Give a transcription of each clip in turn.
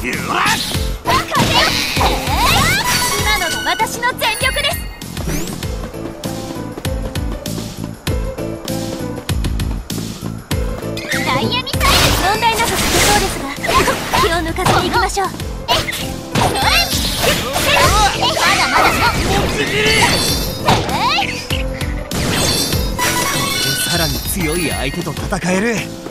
今のが私の全力です問題なく進そうですが気を抜かずに行きましょうさらに強い相手と戦える。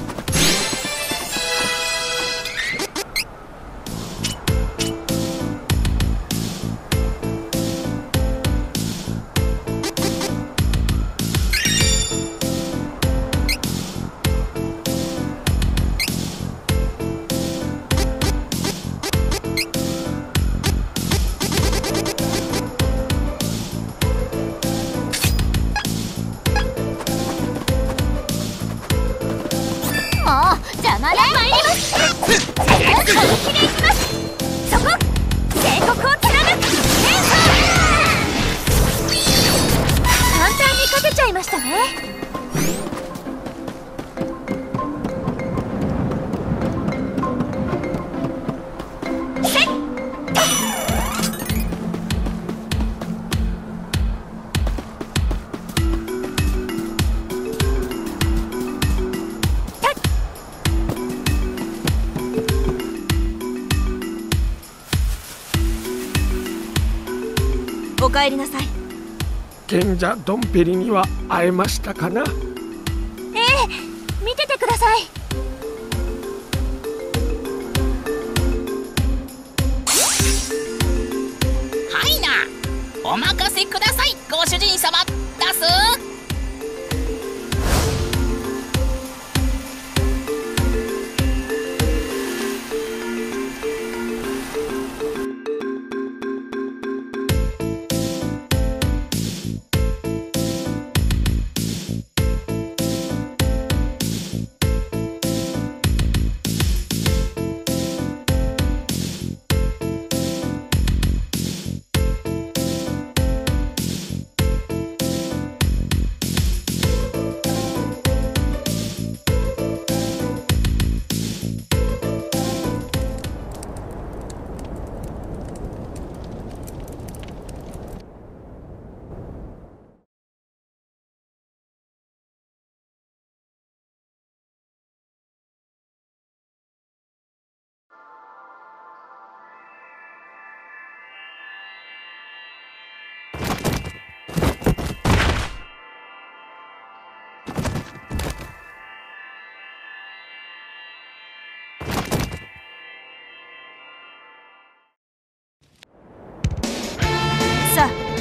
賢者ドンペリには会えましたかな？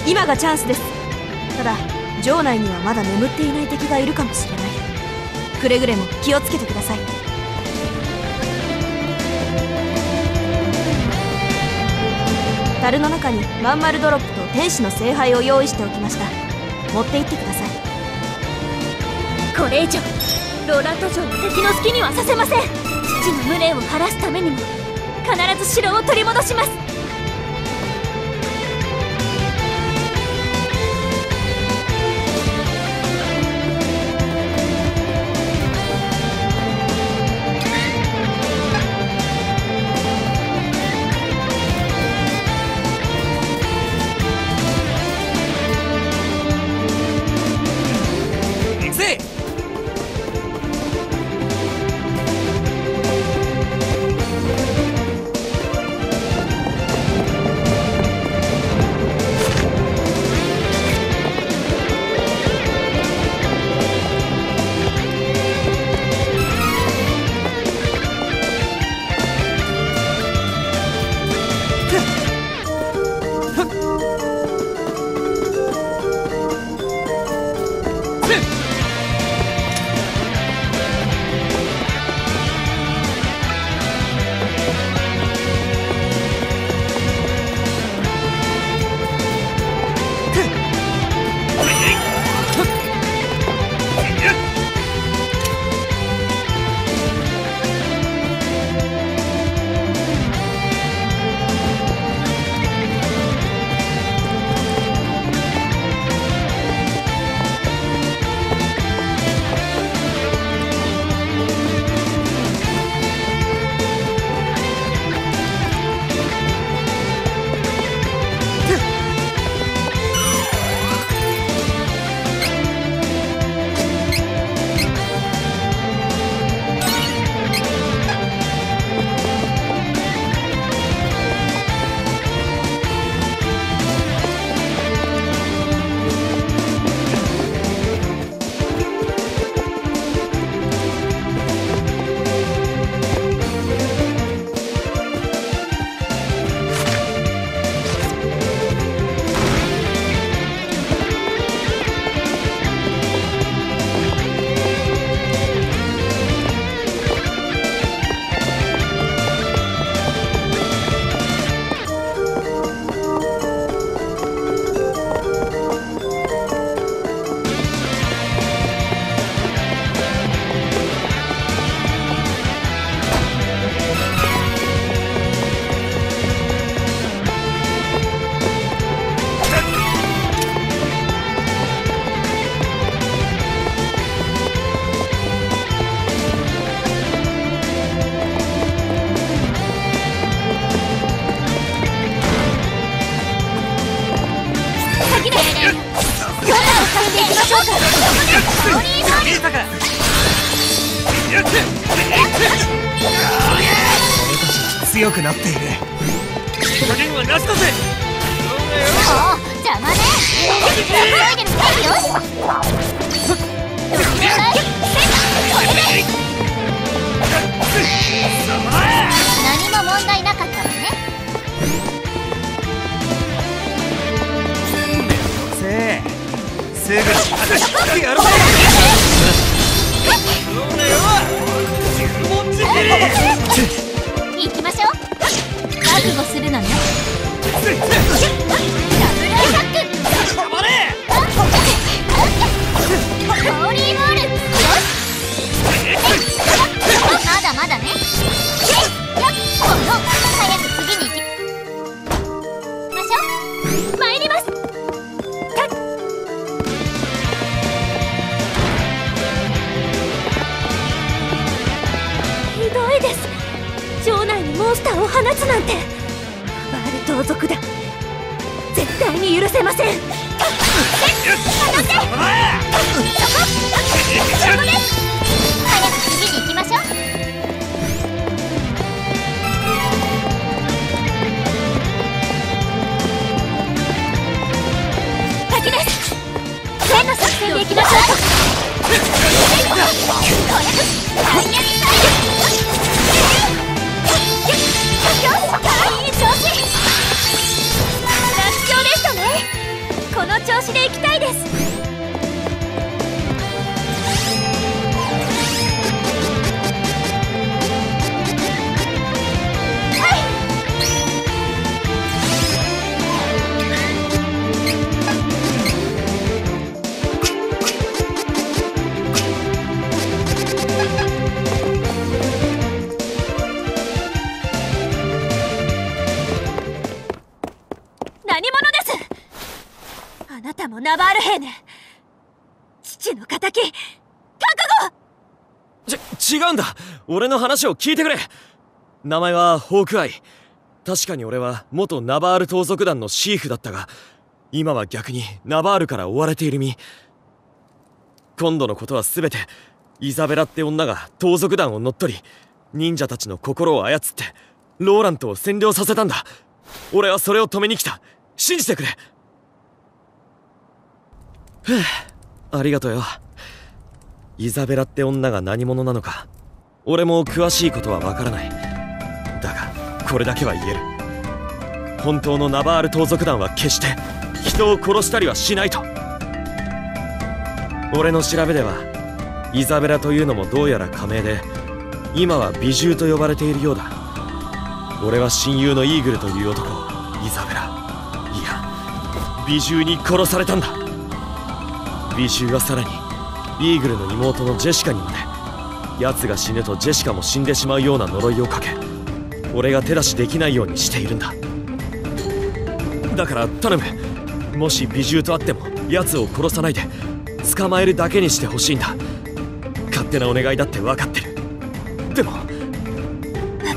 今がチャンスです。ただ城内にはまだ眠っていない敵がいるかもしれない。くれぐれも気をつけてください。樽の中にまん丸ドロップと天使の聖杯を用意しておきました。持って行ってください。これ以上ローランド城を敵の好きにはさせません。父の無念を晴らすためにも必ず城を取り戻します。おお邪魔ね急いでるよし。何も問題なかったわねせえすぐにってやろう行きましょう覚悟するのね。モンスターを放つなんて。バール盗賊だ。絶対に許せません。早く次に行きましょう滝です変な作戦で行きましょうダイヤルサイいこの調子で行きたいです。たもナバール兵ね父の仇覚悟。ち違うんだ。俺の話を聞いてくれ。名前はホークアイ。確かに俺は元ナバール盗賊団のシーフだったが今は逆にナバールから追われている身。今度のことは全てイザベラって女が盗賊団を乗っ取り忍者たちの心を操ってローラントを占領させたんだ。俺はそれを止めに来た。信じてくれ。ありがとうよ。イザベラって女が何者なのか俺も詳しいことはわからない。だがこれだけは言える。本当のナバール盗賊団は決して人を殺したりはしないと。俺の調べではイザベラというのもどうやら仮名で今は美獣と呼ばれているようだ。俺は親友のイーグルという男をイザベラ。いや美獣に殺されたんだ。美獣はさらにイーグルの妹のジェシカにまで。奴が死ぬとジェシカも死んでしまうような呪いをかけ俺が手出しできないようにしているんだ。だから頼む。もし美獣と会っても奴を殺さないで捕まえるだけにしてほしいんだ。勝手なお願いだって分かってる。でもわ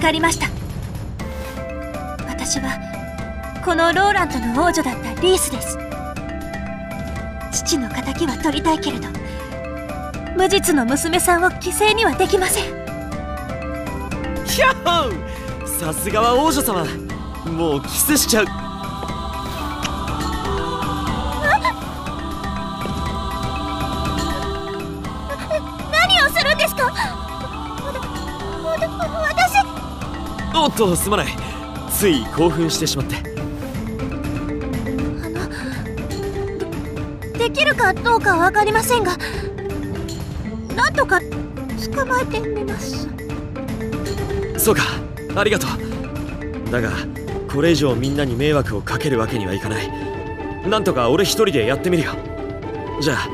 かりました。私はこのローラントの王女だったリースです。父の仇は取りたいけれど無実の娘さんを犠牲にはできません。キャッホー！さすがは王女様。もうキスしちゃう。何をするんですか？わわ私。おっとすまない。つい興奮してしまってできるかどうかわかりませんがなんとか捕まえてみます。そうか。ありがとう。だがこれ以上みんなに迷惑をかけるわけにはいかない。なんとか俺一人でやってみるよ。じゃあ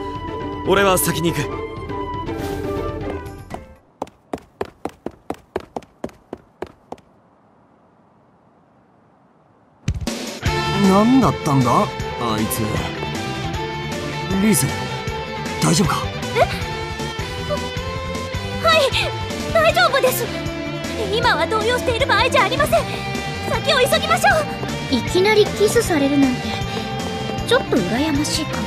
俺は先に行く。何だったんだ？あいつリーゼ大丈夫か？はい大丈夫です。今は動揺している場合じゃありません。先を急ぎましょう。いきなりキスされるなんてちょっと羨ましいか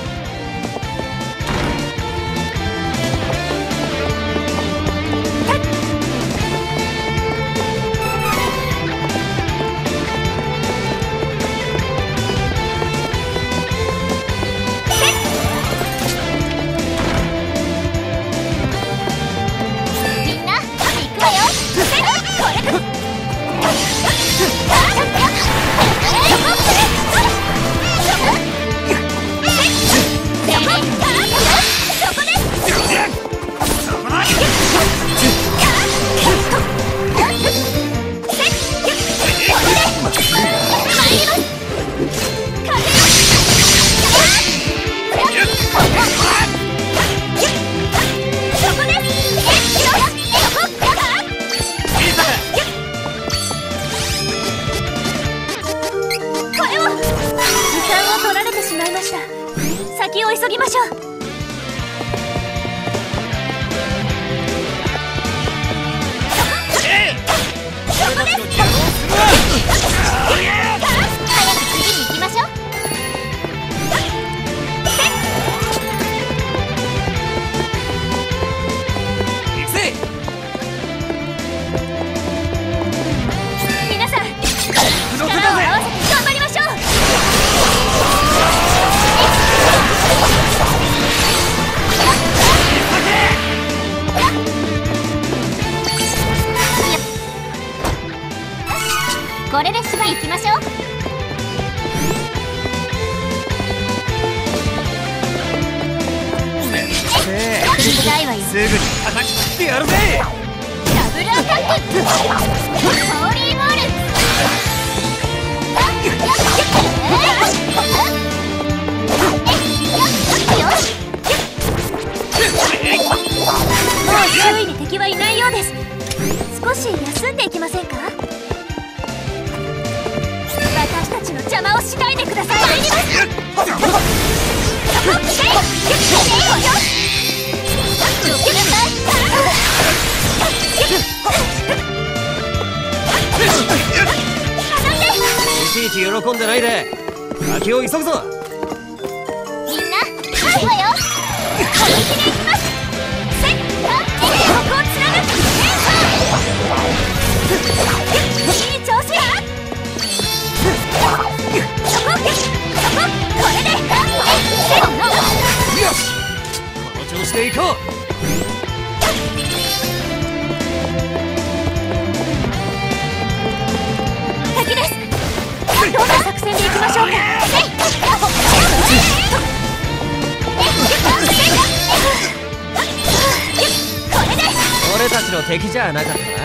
你下载那个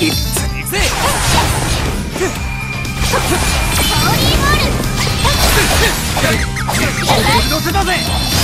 一に。せぜ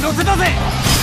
の手だぜ。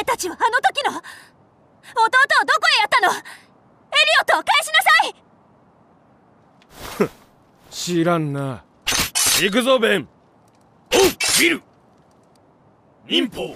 前たちはあの時の弟をどこへやったの？エリオットを返しなさい！知らんな。行くぞベン。おビル忍法。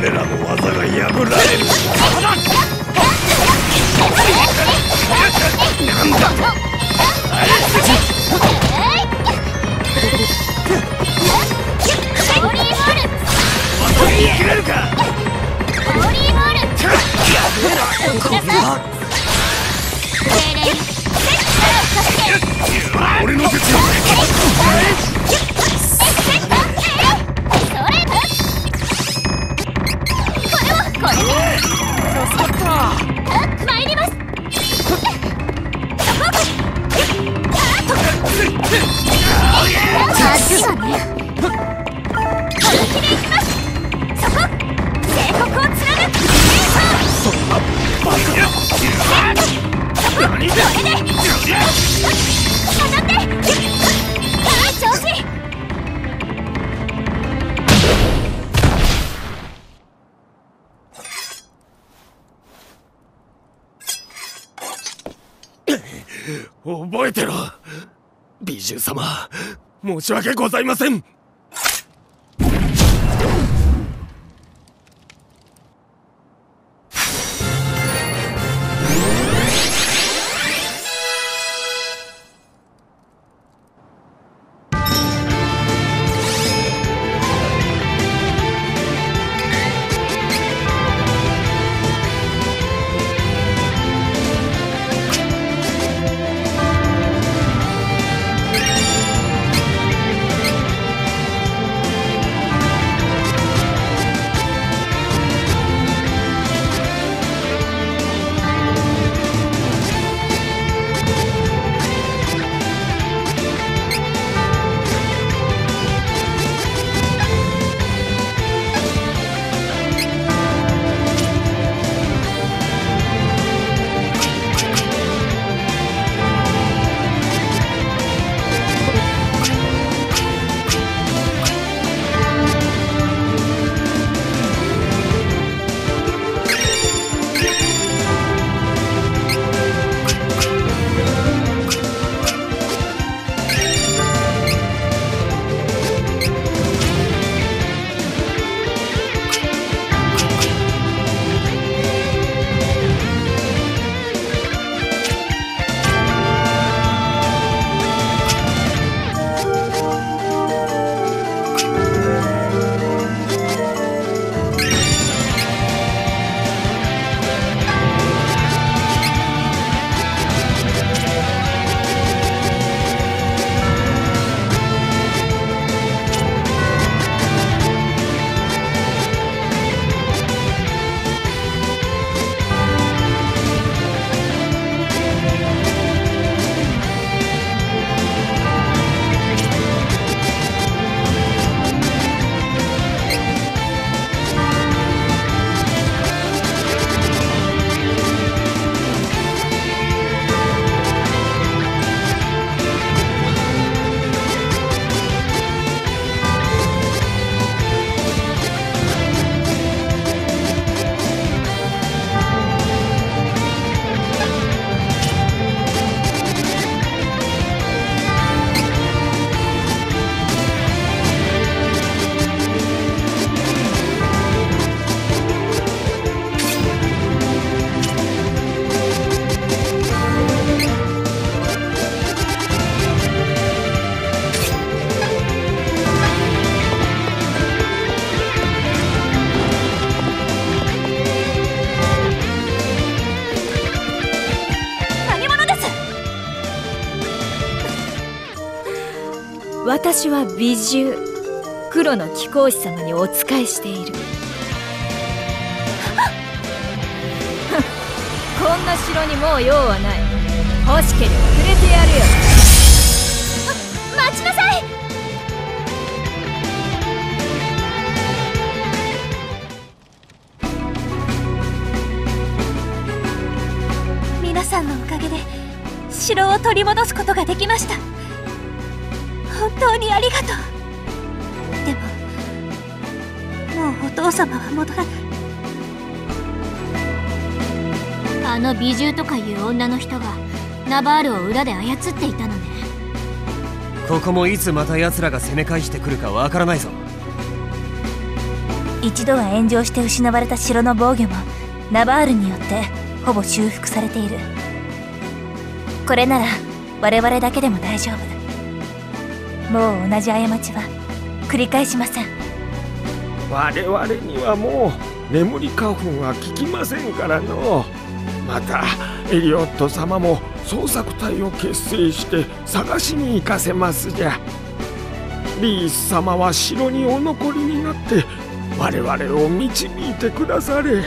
俺らの技が破られるなんだれるかーリーボールやめろ。こは様申し訳ございません。私は美獣。黒の貴公子様にお仕えしている。こんな城にもう用はない。欲しければくれてやるよ。待ちなさい。皆さんのおかげで城を取り戻すことができました。当にありがとう。でももうお父様は戻らない。あの美獣とかいう女の人がナバールを裏で操っていたのね。ここもいつまた奴らが攻め返してくるかわからないぞ。一度は炎上して失われた城の防御もナバールによってほぼ修復されている。これなら我々だけでも大丈夫もう同じ過ちは繰り返しません。我々にはもう眠り花粉は効きませんからの。またエリオット様も捜索隊を結成して探しに行かせますじゃ。リース様は城にお残りになって我々を導いてくだされ。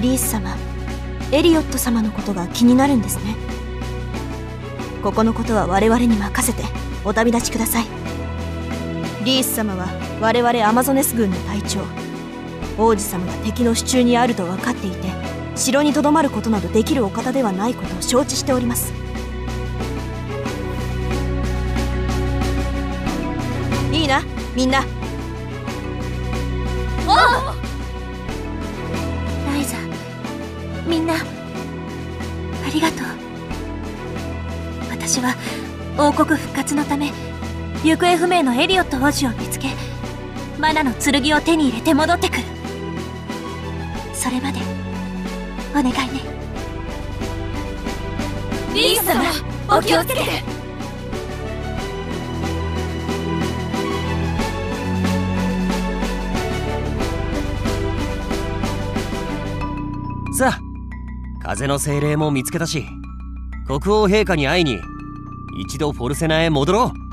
リース様エリオット様のことが気になるんですね。ここのことは我々に任せてお旅立ちください。リース様は我々アマゾネス軍の隊長。王子様が敵の手中にあると分かっていて城にとどまることなどできるお方ではないことを承知しております。いいなみんな。ラみんな。ありがとう。私は王国復活のため行方不明のエリオット王子を見つけマナの剣を手に入れて戻ってくる。それまでお願いね。リース様お気をつけて。風の精霊も見つけたし国王陛下に会いに一度フォルセナへ戻ろう。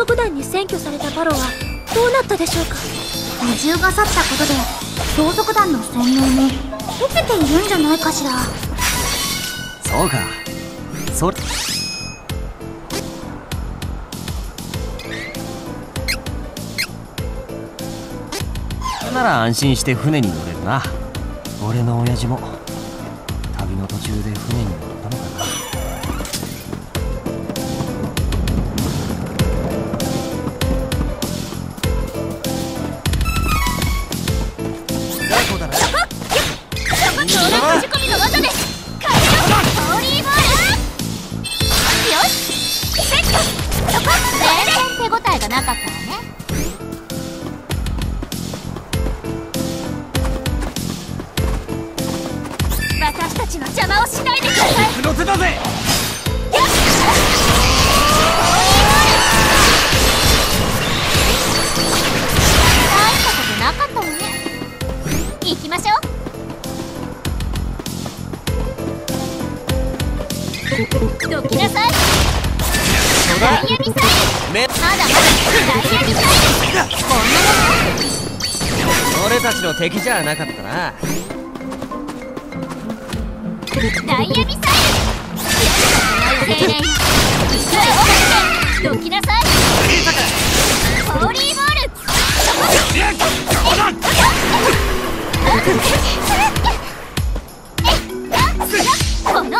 族団に占拠されたバロはどうなったでしょうか？二重が去ったことで同族団の洗脳も解けているんじゃないかしら。そうか。それ。なら安心して船に乗れるな。俺の親父も。旅の途中で船に乗る。俺たちの敵じゃなかったな。ダイヤミサイル。精霊どきなさいホーリーボールこの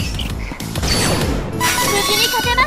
に勝てま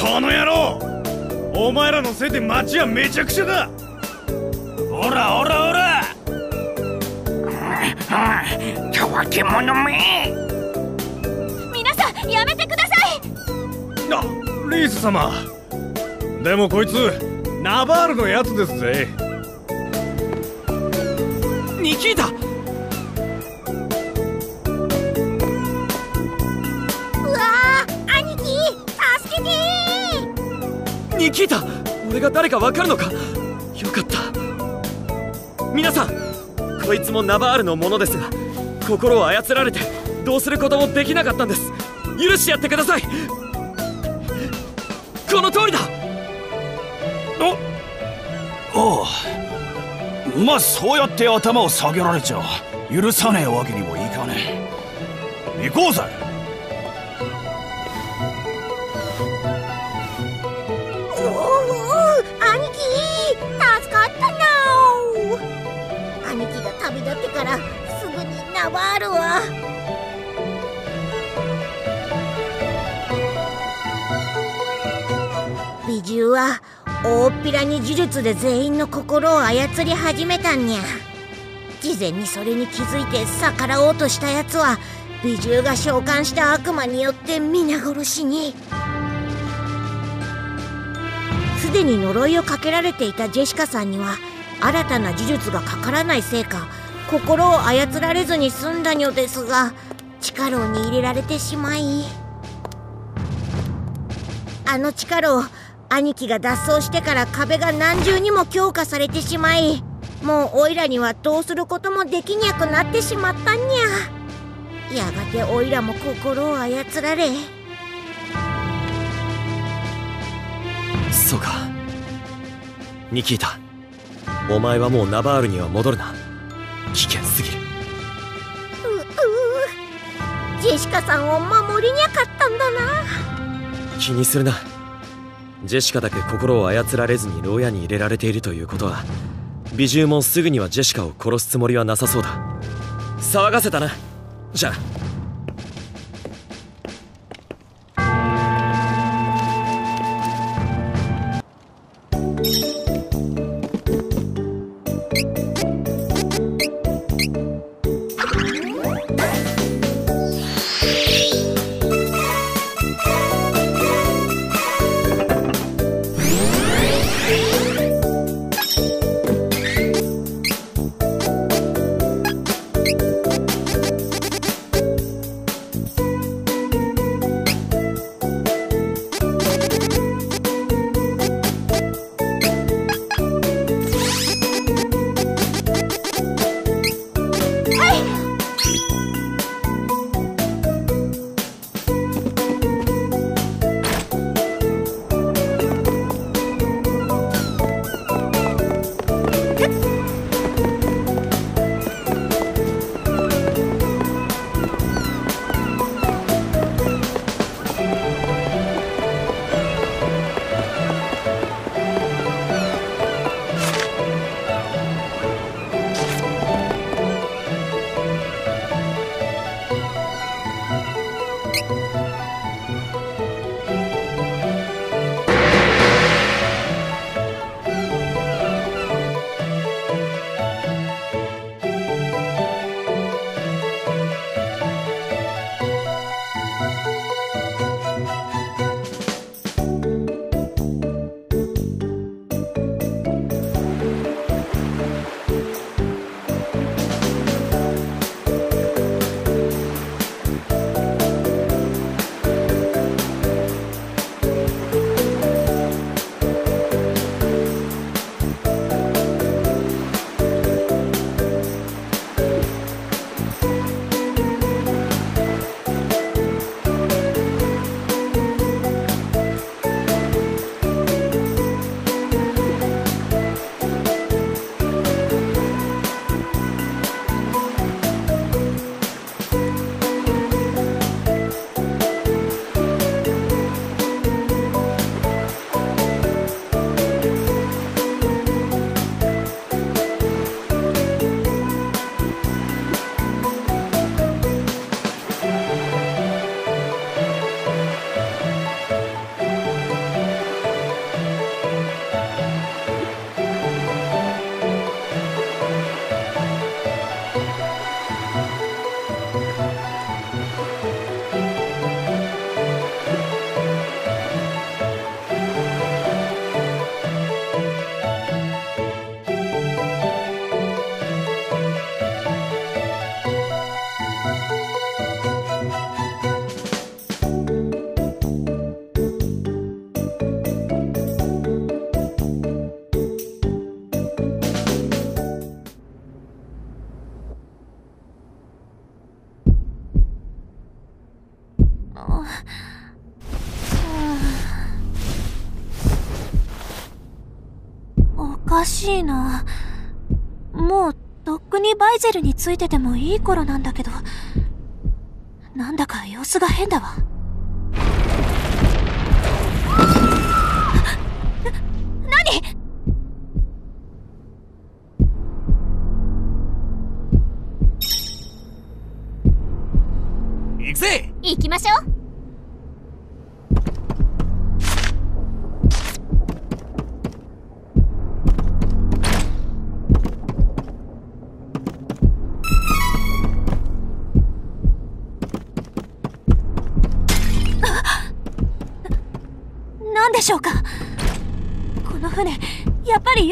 この野郎。お前らのせいで町はめちゃくちゃだ。おらおらおら。たわけ者め。皆さんやめてください。あリース様。でもこいつナバールのやつですぜ。ニキータニキータ俺が誰かわかるのか？よかった。皆さんこいつもナバールのものですが心を操られてどうすることもできなかったんです。許してやってください。この通りだ。おおう。まあそうやって頭を下げられちゃ許さねえわけにもいかねえ。行こうぜ。ぐにナバールは美獣は大っぴらに呪術で全員の心を操り始めたんにゃ。事前にそれに気づいて逆らおうとしたやつは美獣が召喚した悪魔によって皆殺しに。すでに呪いをかけられていたジェシカさんには新たな呪術がかからないせいか心を操られずに済んだのですが力に入れられてしまい。あの力を兄貴が脱走してから壁が何重にも強化されてしまいもうオイラにはどうすることもできにゃくなってしまったんにゃ。やがてオイラも心を操られ。そうか。ニキータお前はもうナバールには戻るな。危険すぎる。ううジェシカさんを守りにゃかったんだな。気にするな。ジェシカだけ心を操られずに牢屋に入れられているということは美獣もすぐにはジェシカを殺すつもりはなさそうだ。騒がせたな。じゃあしいな。もう、とっくにバイゼルについててもいい頃なんだけど、なんだか様子が変だわ。何行くぜ行きましょう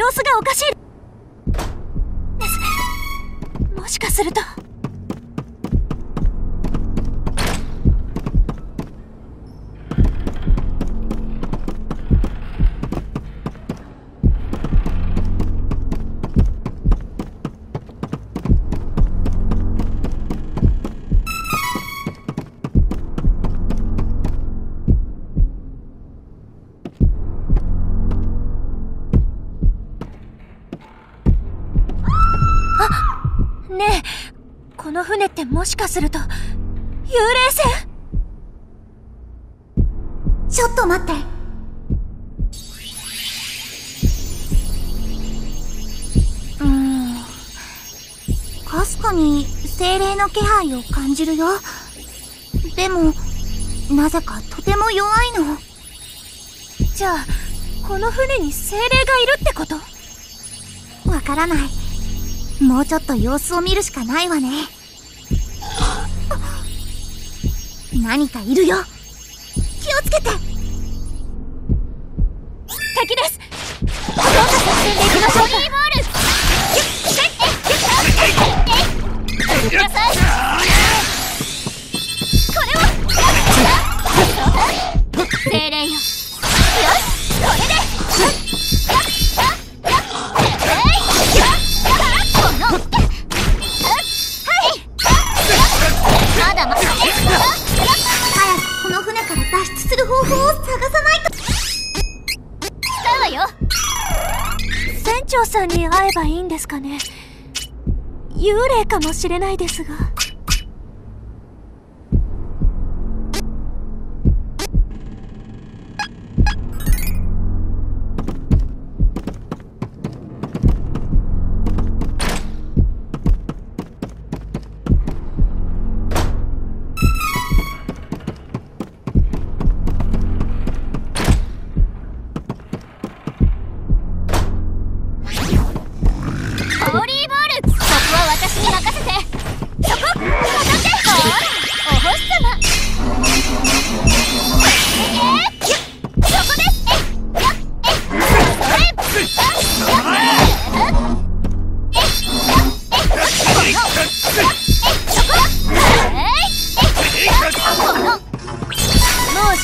様子がおかしい。ですもしかすると。もしかすると幽霊戦ちょっと待って。うん。かすかに精霊の気配を感じるよ。でもなぜかとても弱いの。じゃあこの船に精霊がいるってこと？わからない。もうちょっと様子を見るしかないわね。何かいるよ。気をつけて。敵です。かもしれないですが。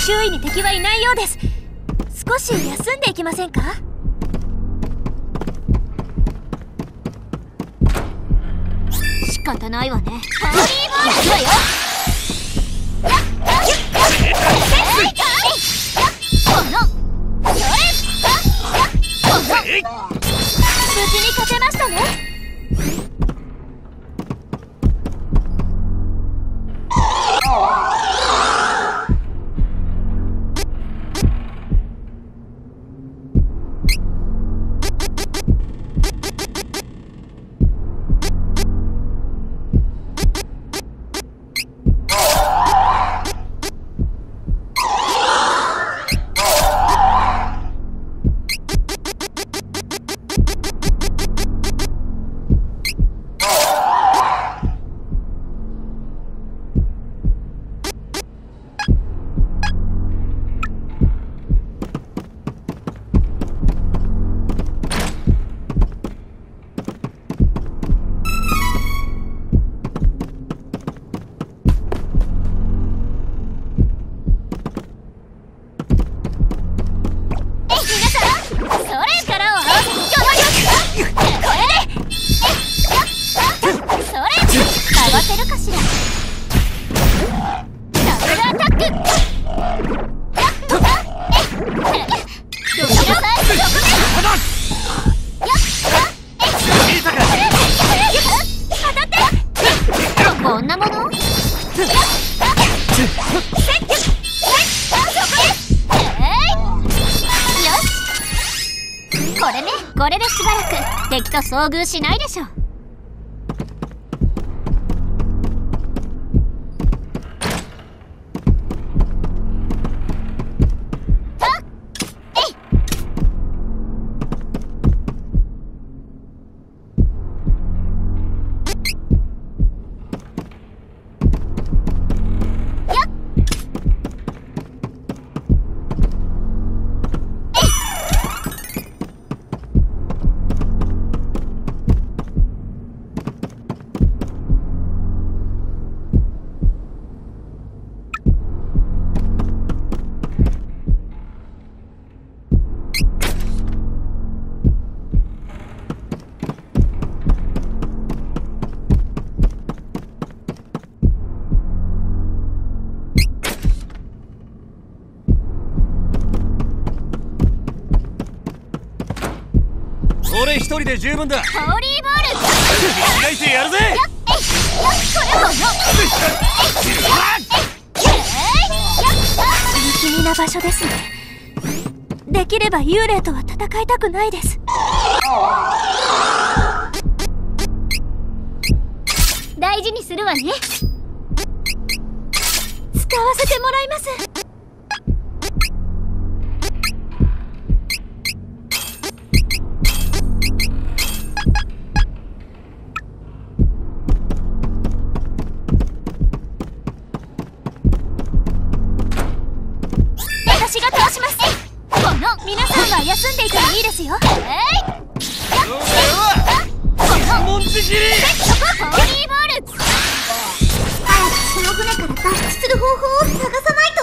周囲に敵はいないようです。少し休んでいきませんか？仕方ないわね。ホー。リーボールよ無事に勝てましたねれね。これでしばらく敵と遭遇しないでしょ。人で十分だ。ホーリーボール。やるぜ。よっできれば幽霊とは戦いたくないです。方法を探さないと。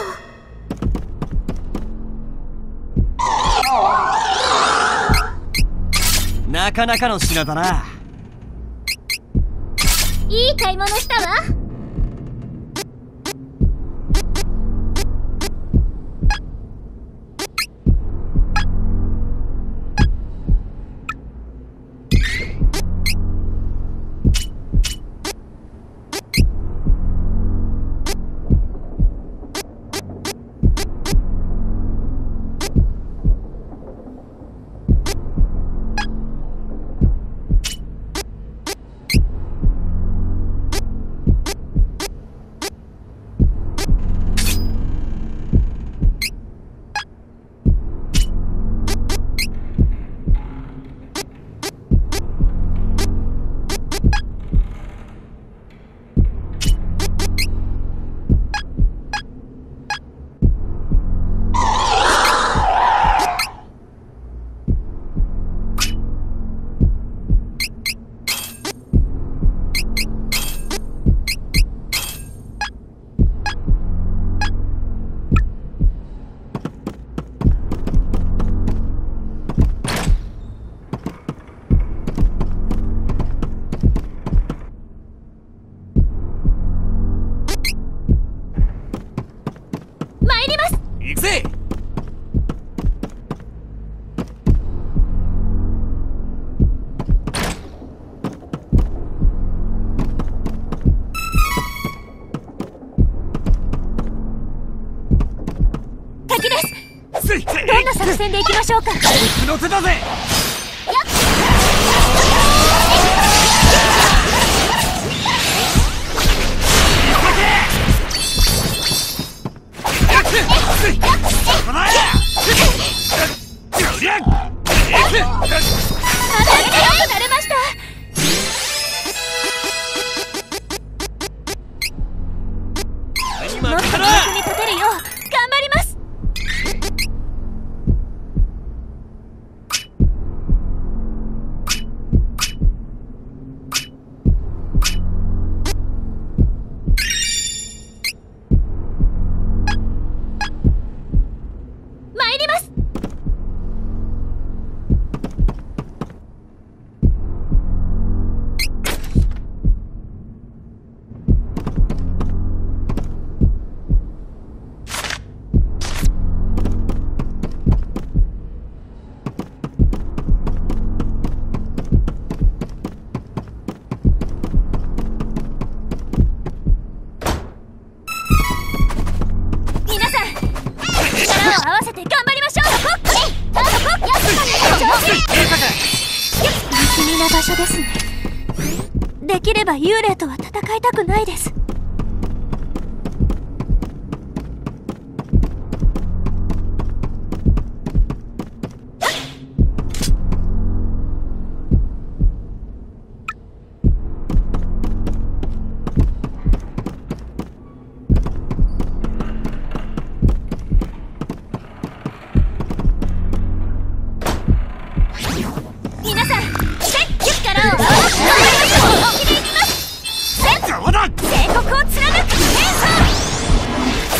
なかなかの品だな。いい買い物したわ。です。どんな作戦でいきましょうか。の手だぜまだくな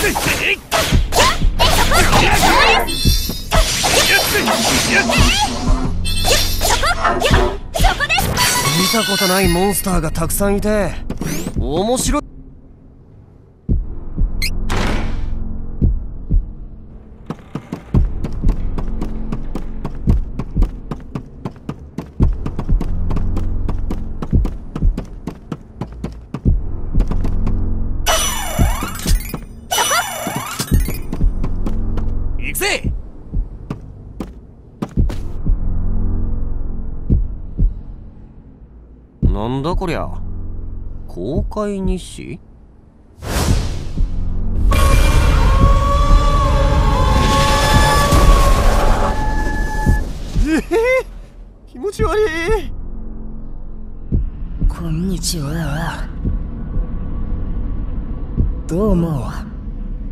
見たことないモンスターがたくさんいて面白いだこりゃ。公開日誌？ええ気持ち悪い。こんにちは。どうも。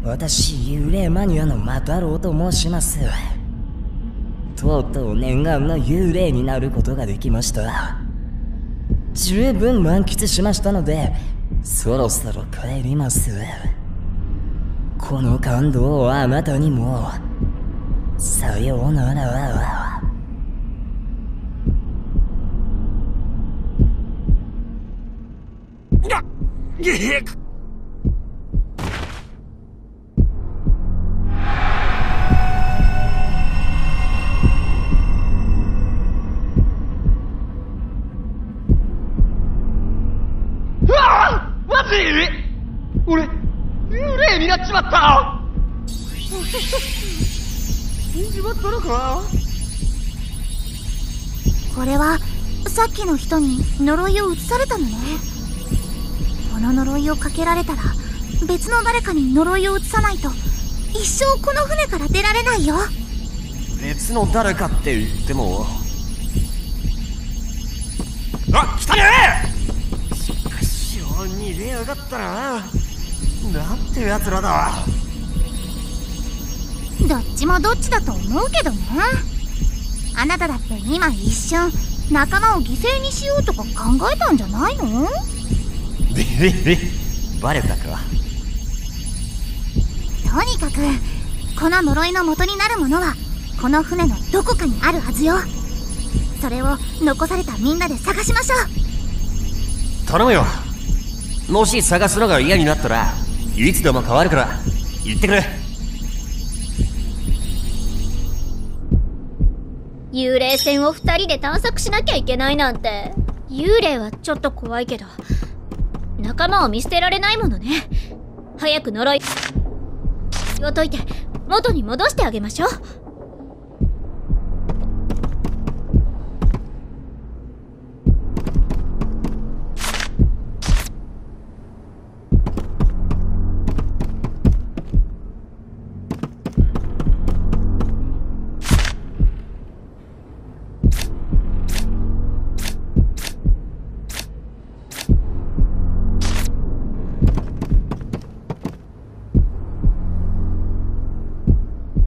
私幽霊マニアのマタロウと申します。とうとう念願の幽霊になることができました十分満喫しましたのでそろそろ帰りますこの感動はあなたにもさようならマ俺幽霊になっちまった。死んじまったのか？これはさっきの人に呪いを移されたのね。この呪いをかけられたら別の誰かに呪いを移さないと一生この船から出られないよ。別の誰かって言っても。あ来たね！後ろに出やがったななんて奴らだ。どっちもどっちだと思うけどね。あなただって今一瞬仲間を犠牲にしようとか考えたんじゃないの？ビビビバレたか。とにかくこの呪いの元になるものはこの船のどこかにあるはずよ。それを残されたみんなで探しましょう。頼むよ。もし探すのが嫌になったらいつでも変わるから。言ってくれ。幽霊船を2人で探索しなきゃいけないなんて。幽霊はちょっと怖いけど。仲間を見捨てられないものね。早く呪いを解いて元に戻してあげましょう。